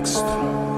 next.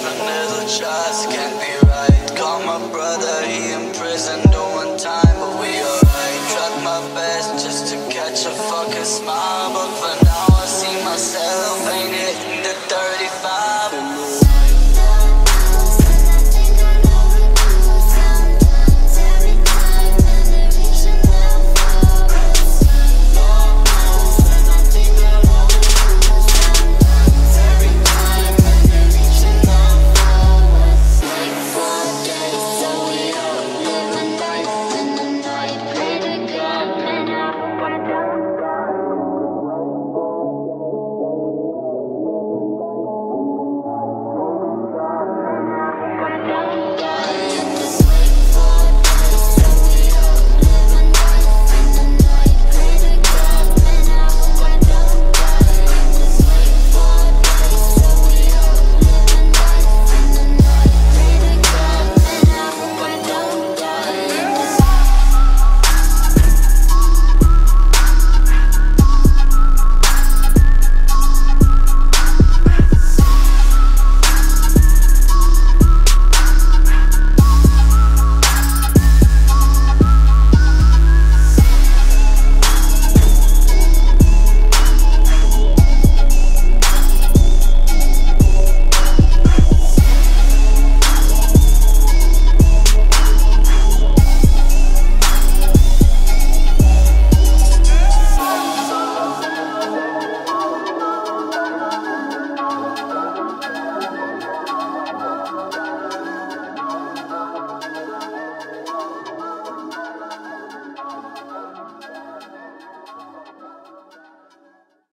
Seven little shots, can't be